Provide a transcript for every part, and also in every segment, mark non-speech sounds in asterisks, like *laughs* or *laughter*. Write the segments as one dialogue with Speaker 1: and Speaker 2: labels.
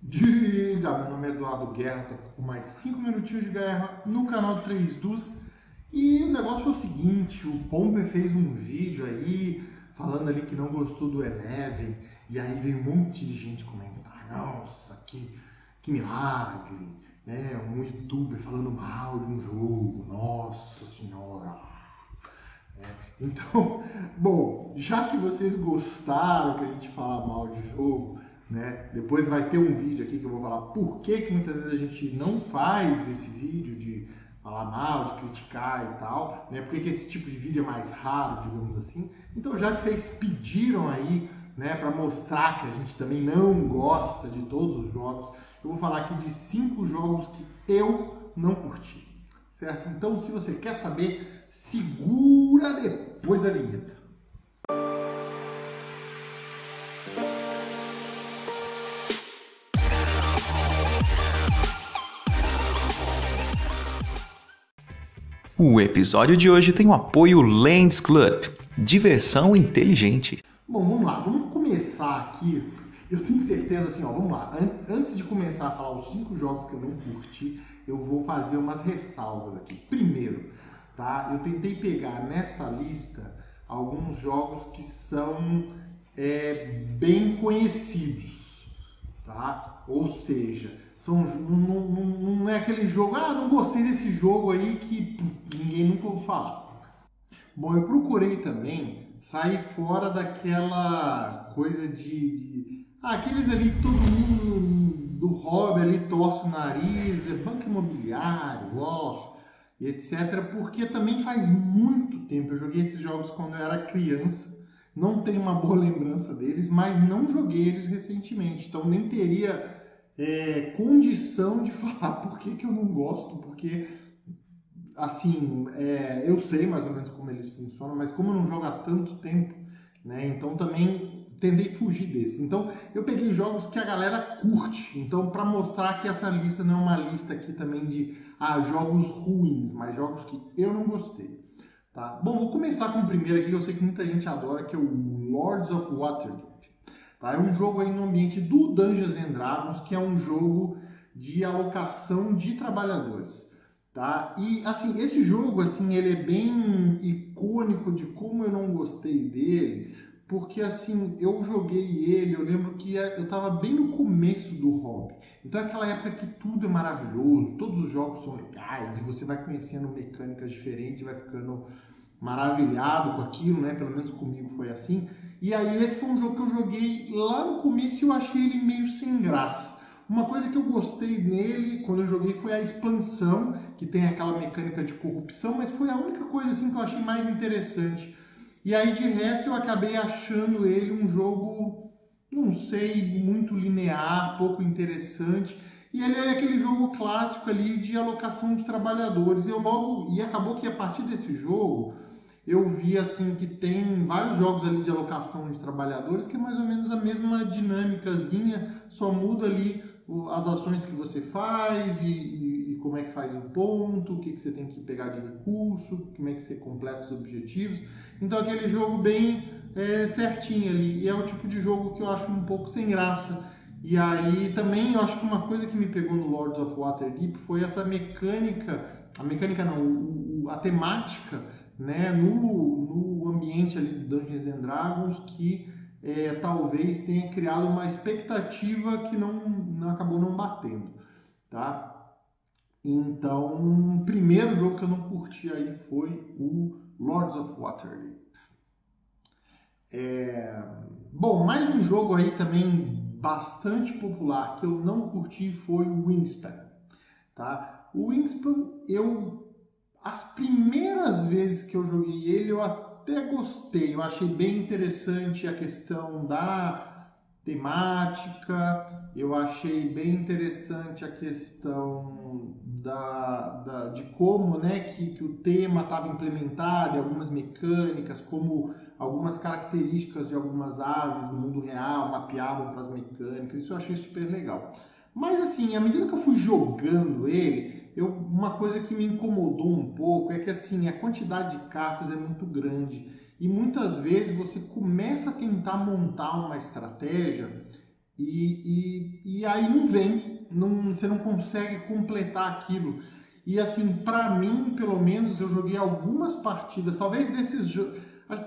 Speaker 1: Diga, meu nome é Eduardo Guerra, tô com mais 5 minutinhos de guerra no canal 3 dos. E o negócio foi o seguinte, o Pomper fez um vídeo aí falando ali que não gostou do Eleven, e aí veio um monte de gente comentar, nossa, que, que milagre, né? Um youtuber falando mal de um jogo, nossa senhora. É, então, *laughs* bom, já que vocês gostaram que a gente fala mal de jogo, né? Depois vai ter um vídeo aqui que eu vou falar por que, que muitas vezes a gente não faz esse vídeo de falar mal, de criticar e tal, né? Porque que esse tipo de vídeo é mais raro, digamos assim. Então, já que vocês pediram aí, né, para mostrar que a gente também não gosta de todos os jogos, eu vou falar aqui de cinco jogos que eu não curti, certo? Então, se você quer saber, segura depois da vinheta.
Speaker 2: O episódio de hoje tem o apoio Lands Club, diversão inteligente.
Speaker 1: Bom, vamos lá, vamos começar aqui. Eu tenho certeza assim, ó, vamos lá. Antes de começar a falar os cinco jogos que eu não curti, eu vou fazer umas ressalvas aqui. Primeiro, tá? Eu tentei pegar nessa lista alguns jogos que são é, bem conhecidos, tá? Ou seja, são, não, não, não, é aquele jogo, ah, não gostei desse jogo aí que ninguém nunca ouviu falar. Bom, eu procurei também sair fora daquela coisa de, de ah, aqueles ali que todo mundo do hobby ali torce o nariz, é banco imobiliário, war, e etc. Porque também faz muito tempo, eu joguei esses jogos quando eu era criança, não tenho uma boa lembrança deles, mas não joguei eles recentemente, então nem teria é, condição de *laughs* falar por que, que eu não gosto, porque assim, é, eu sei mais ou menos como eles funcionam, mas como eu não jogo há tanto tempo, né, então também tentei fugir desse. Então eu peguei jogos que a galera curte, então para mostrar que essa lista não é uma lista aqui também de ah, jogos ruins, mas jogos que eu não gostei. Tá? Bom, vou começar com o primeiro aqui que eu sei que muita gente adora, que é o Lords of Waterdeep. Tá? É um jogo aí no ambiente do Dungeons and Dragons, que é um jogo de alocação de trabalhadores. Tá? E assim, esse jogo assim, ele é bem icônico de como eu não gostei dele, porque assim, eu joguei ele, eu lembro que eu estava bem no começo do hobby. Então é aquela época que tudo é maravilhoso, todos os jogos são legais e você vai conhecendo mecânicas diferentes, vai ficando maravilhado com aquilo, né? Pelo menos comigo foi assim. E aí esse foi um jogo que eu joguei lá no começo e eu achei ele meio sem graça. Uma coisa que eu gostei nele quando eu joguei foi a expansão, que tem aquela mecânica de corrupção, mas foi a única coisa assim que eu achei mais interessante. E aí de resto eu acabei achando ele um jogo, não sei, muito linear, pouco interessante. E ele era aquele jogo clássico ali de alocação de trabalhadores. Eu logo e acabou que a partir desse jogo eu vi assim que tem vários jogos ali de alocação de trabalhadores que é mais ou menos a mesma dinâmicazinha, só muda ali as ações que você faz e, e, e como é que faz o ponto, o que, que você tem que pegar de recurso, como é que você completa os objetivos. Então aquele jogo bem é, certinho ali. E é o tipo de jogo que eu acho um pouco sem graça. E aí também eu acho que uma coisa que me pegou no Lords of Waterdeep foi essa mecânica, a mecânica não, a temática né, no, no ambiente ali do Dungeons and Dragons que é, talvez tenha criado uma expectativa que não, não acabou não batendo, tá? Então, o primeiro jogo que eu não curti aí foi o Lords of Waterdeep. É... Bom, mais um jogo aí também bastante popular que eu não curti foi o Wingspan, tá? O Wingspan eu as primeiras vezes que eu joguei ele, eu até gostei. Eu achei bem interessante a questão da temática, eu achei bem interessante a questão da, da de como né, que, que o tema estava implementado, algumas mecânicas, como algumas características de algumas aves no mundo real mapeavam para as mecânicas. Isso eu achei super legal. Mas assim, à medida que eu fui jogando ele, uma coisa que me incomodou um pouco é que assim a quantidade de cartas é muito grande e muitas vezes você começa a tentar montar uma estratégia e, e, e aí não vem, não, você não consegue completar aquilo. E assim, para mim, pelo menos, eu joguei algumas partidas, talvez desses,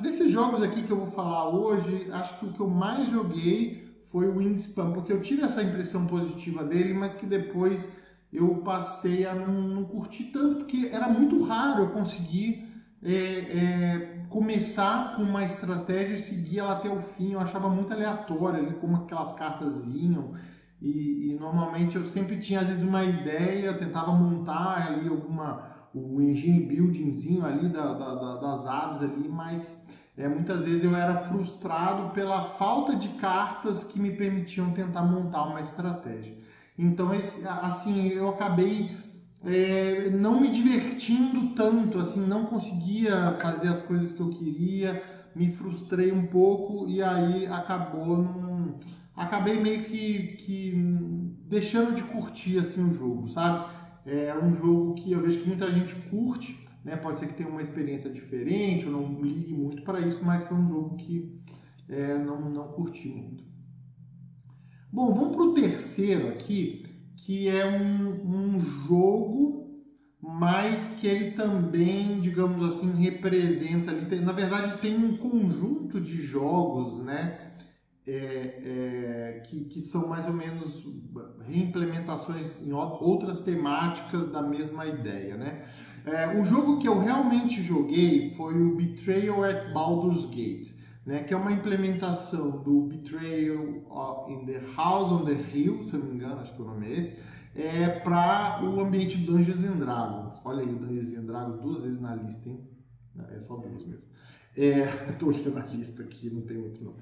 Speaker 1: desses jogos aqui que eu vou falar hoje, acho que o que eu mais joguei foi o Wingspan, porque eu tive essa impressão positiva dele, mas que depois eu passei a não, não curtir tanto, porque era muito raro eu conseguir é, é, começar com uma estratégia e seguir ela até o fim. Eu achava muito aleatório ali como aquelas cartas vinham. E, e, normalmente eu sempre tinha às vezes uma ideia, tentava montar ali alguma o engine buildingzinho ali da, da, da, das aves ali, mas é, muitas vezes eu era frustrado pela falta de cartas que me permitiam tentar montar uma estratégia. Então, assim, eu acabei é, não me divertindo tanto, assim, não conseguia fazer as coisas que eu queria, me frustrei um pouco e aí acabou num, acabei meio que, que deixando de curtir assim o jogo, sabe? É um jogo que eu vejo que muita gente curte, né? Pode ser que tenha uma experiência diferente, eu não ligue muito para isso, mas foi um jogo que é, não, não curti muito. Bom, vamos para o terceiro aqui, que é um, um jogo, mas que ele também, digamos assim, representa. Tem, na verdade, tem um conjunto de jogos, né? É, é, que, que são mais ou menos reimplementações em outras temáticas da mesma ideia, né? É, o jogo que eu realmente joguei foi o Betrayal at Baldur's Gate, né, que é uma implementação do Betrayal in the House on the Hill, se eu não me engano, acho que o nome é esse, é, para o ambiente de Dungeons and Dragons. Olha aí, Dungeons and Dragons duas vezes na lista, hein? É só duas mesmo. É, *laughs* olhando a lista aqui, não tem muito não.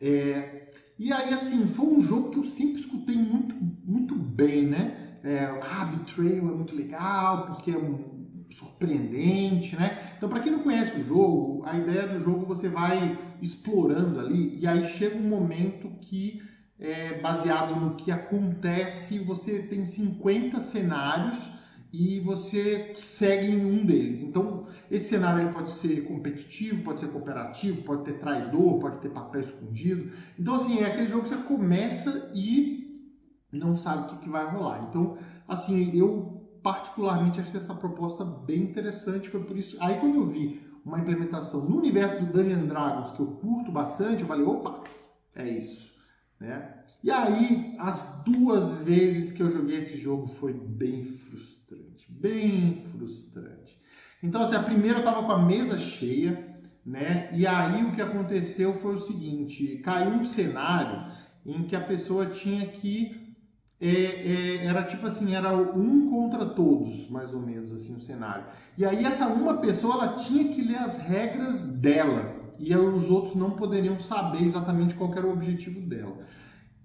Speaker 1: É, e aí, assim, foi um jogo que eu sempre escutei muito, muito bem, né? É, ah, Betrayal é muito legal, porque é um surpreendente, né? Então, para quem não conhece o jogo, a ideia do jogo você vai explorando ali e aí chega um momento que é baseado no que acontece, você tem 50 cenários e você segue em um deles. Então, esse cenário ele pode ser competitivo, pode ser cooperativo, pode ter traidor, pode ter papel escondido. Então, assim, é aquele jogo que você começa e não sabe o que, que vai rolar. Então, assim, eu particularmente achei essa proposta bem interessante, foi por isso. Aí quando eu vi uma implementação no universo do Dungeons Dragons que eu curto bastante, eu falei, opa, é isso, né? E aí, as duas vezes que eu joguei esse jogo foi bem frustrante, bem frustrante. Então, assim, a primeira eu tava com a mesa cheia, né? E aí o que aconteceu foi o seguinte, caiu um cenário em que a pessoa tinha que é, é, era tipo assim, era um contra todos, mais ou menos assim o cenário. E aí essa uma pessoa ela tinha que ler as regras dela e os outros não poderiam saber exatamente qual era o objetivo dela.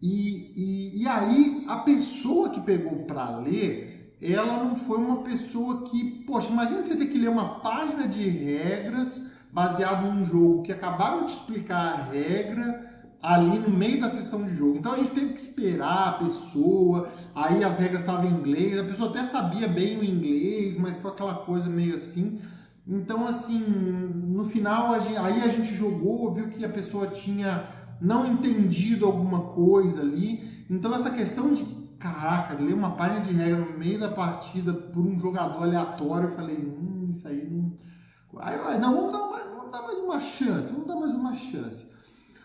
Speaker 1: E, e, e aí a pessoa que pegou para ler, ela não foi uma pessoa que, poxa, imagina você ter que ler uma página de regras baseado num jogo que acabaram de explicar a regra ali no meio da sessão de jogo. Então a gente teve que esperar a pessoa, aí as regras estavam em inglês, a pessoa até sabia bem o inglês, mas foi aquela coisa meio assim. Então, assim, no final, a gente, aí a gente jogou, viu que a pessoa tinha não entendido alguma coisa ali. Então, essa questão de, caraca, ler uma página de regra no meio da partida por um jogador aleatório, eu falei, hum, isso aí não. Aí, não, vamos dar, mais, vamos dar mais uma chance, vamos dar mais uma chance.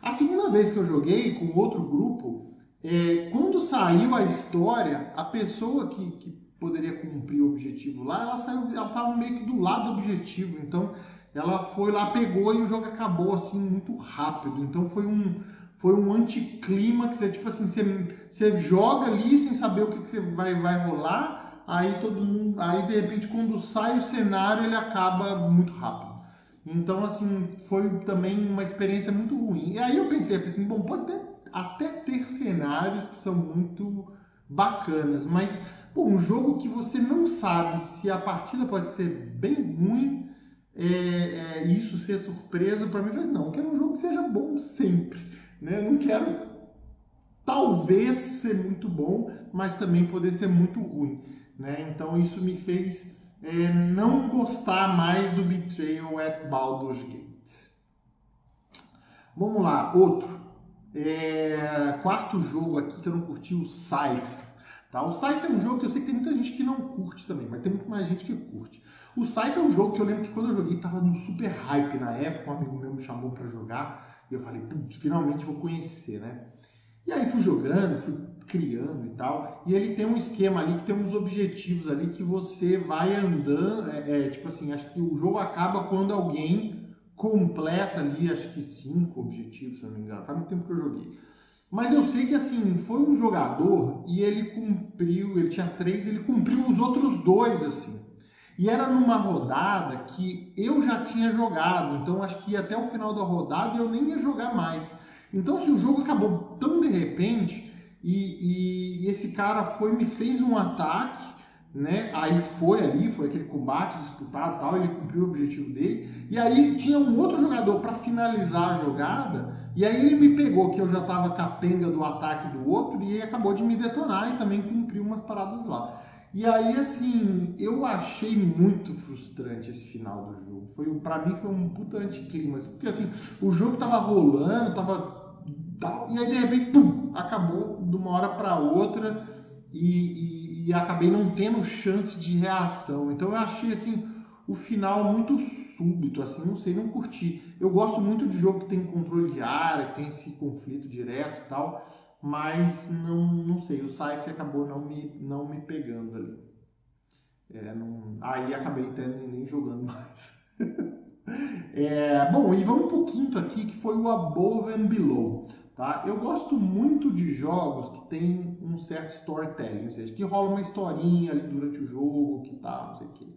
Speaker 1: A segunda vez que eu joguei com outro grupo, é, quando saiu a história, a pessoa que, que poderia cumprir o objetivo lá, ela saiu, ela estava meio que do lado do objetivo, então ela foi lá, pegou e o jogo acabou assim muito rápido. Então foi um foi um anticlímax, é tipo assim, você, você joga ali sem saber o que, que vai, vai rolar, aí todo mundo, aí de repente quando sai o cenário ele acaba muito rápido. Então, assim, foi também uma experiência muito ruim. E aí eu pensei assim, bom, pode até ter cenários que são muito bacanas, mas bom, um jogo que você não sabe se a partida pode ser bem ruim, é, é, isso ser surpresa, para mim, falei, não, eu quero um jogo que seja bom sempre, né? Eu não quero talvez ser muito bom, mas também poder ser muito ruim, né? Então isso me fez é, não gostar mais do Betrayal at Baldur's Gate. Vamos lá, outro. é, quarto jogo aqui que eu não curti, o Scythe. Tá? O Scythe é um jogo que eu sei que tem muita gente que não curte também, mas tem muito mais gente que curte. O Scythe é um jogo que eu lembro que quando eu joguei tava no super hype na época, um amigo meu me chamou para jogar e eu falei, putz, finalmente vou conhecer, né? E aí fui jogando, fui criando e tal, e ele tem um esquema ali que tem uns objetivos ali que você vai andando, é, é tipo assim, acho que o jogo acaba quando alguém completa ali, acho que cinco objetivos, se não me engano, faz muito tempo que eu joguei. Mas eu sei que assim, foi um jogador e ele cumpriu, ele tinha três, ele cumpriu os outros dois, assim. E era numa rodada que eu já tinha jogado, então acho que até o final da rodada eu nem ia jogar mais. Então, se o jogo acabou tão de repente e, e esse cara foi me fez um ataque, né? Aí foi ali, foi aquele combate disputado, tal, ele cumpriu o objetivo dele. E aí tinha um outro jogador para finalizar a jogada. E aí ele me pegou que eu já estava capenga do ataque do outro e acabou de me detonar e também cumpriu umas paradas lá. E aí, assim, eu achei muito frustrante esse final do jogo. Foi, para mim foi um puta anticlímax. Porque assim, o jogo tava rolando, tava. Tal, e aí de repente, pum, acabou de uma hora para outra e, e, e, acabei não tendo chance de reação. Então eu achei assim o final muito súbito, assim, não sei, não curti. Eu gosto muito de jogo que tem controle de área, que tem esse conflito direto e tal mas não, não sei, o Saif acabou não me, não me pegando ali. É, não, aí acabei até nem, jogando mais. *laughs* é, bom, e vamos para o quinto aqui, que foi o Above and Below. Tá? Eu gosto muito de jogos que tem um certo storytelling, ou seja, que rola uma historinha ali durante o jogo, que tá, não sei o quê.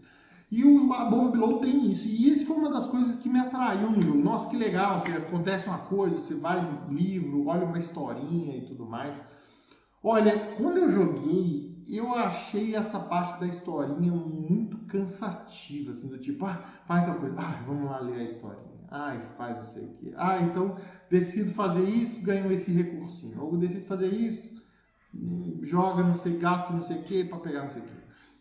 Speaker 1: E o Above Below tem isso. E isso foi uma das coisas que me atraiu no jogo. Nossa, que legal, você acontece uma coisa, você vai no livro, olha uma historinha e tudo mais. Olha, quando eu joguei, eu achei essa parte da historinha muito cansativa, assim, do tipo, ah, faz a coisa, ah, vamos lá ler a historinha. Ai, faz não sei o quê. Ah, então decido fazer isso, ganho esse recursinho. Ou decido fazer isso, joga não sei, gasta não sei o quê para pegar não sei o quê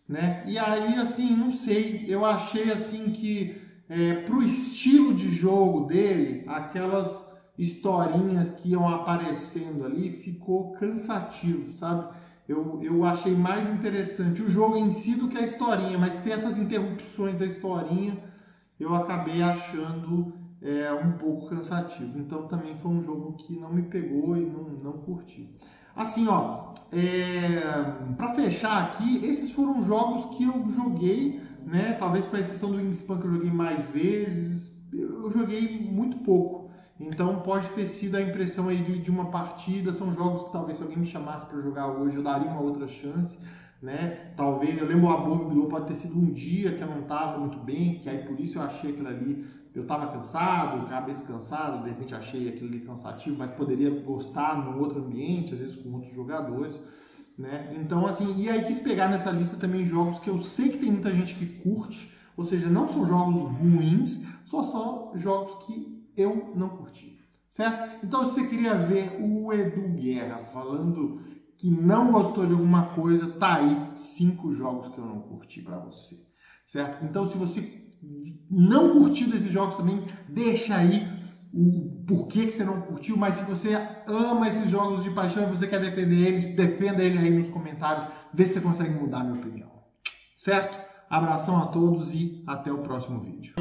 Speaker 1: né? E aí, assim, não sei, eu achei assim que é, pro estilo de jogo dele, aquelas historinhas que iam aparecendo ali ficou cansativo, sabe? Eu, eu achei mais interessante o jogo em si do que a historinha, mas ter essas interrupções da historinha eu acabei achando é, um pouco cansativo. Então também foi um jogo que não me pegou e não, não curti. Assim, ó, é, para fechar aqui, esses foram jogos que eu joguei, né? Talvez com exceção do Wingspan que eu joguei mais vezes, eu joguei muito pouco. Então pode ter sido a impressão aí de, uma partida. São jogos que talvez se alguém me chamasse para jogar hoje, eu daria uma outra chance. Né? Talvez, eu lembro o Above Below pode ter sido um dia que eu não estava muito bem, que aí por isso eu achei aquilo ali eu estava cansado, cabeça cansado, de repente achei aquilo ali cansativo, mas poderia gostar num outro ambiente, às vezes com outros jogadores, né? Então, assim, e aí quis pegar nessa lista também jogos que eu sei que tem muita gente que curte, ou seja, não são jogos ruins, só são jogos que eu não curti, certo? Então, se você queria ver o Edu Guerra falando que não gostou de alguma coisa, tá aí cinco jogos que eu não curti para você, certo? Então, se você não curtiu desses jogos também, deixa aí o porquê que você não curtiu, mas se você ama esses jogos de paixão e você quer defender eles, defenda ele aí nos comentários, vê se você consegue mudar a minha opinião. Certo? Abração a todos e até o próximo vídeo.